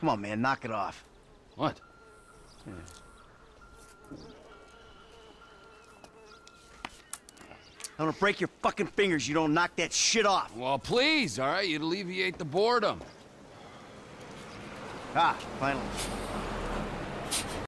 Come on, man, knock it off. What? I'm gonna break your fucking fingers you don't knock that shit off. Well, please, all right? You'd alleviate the boredom. Ah, finally.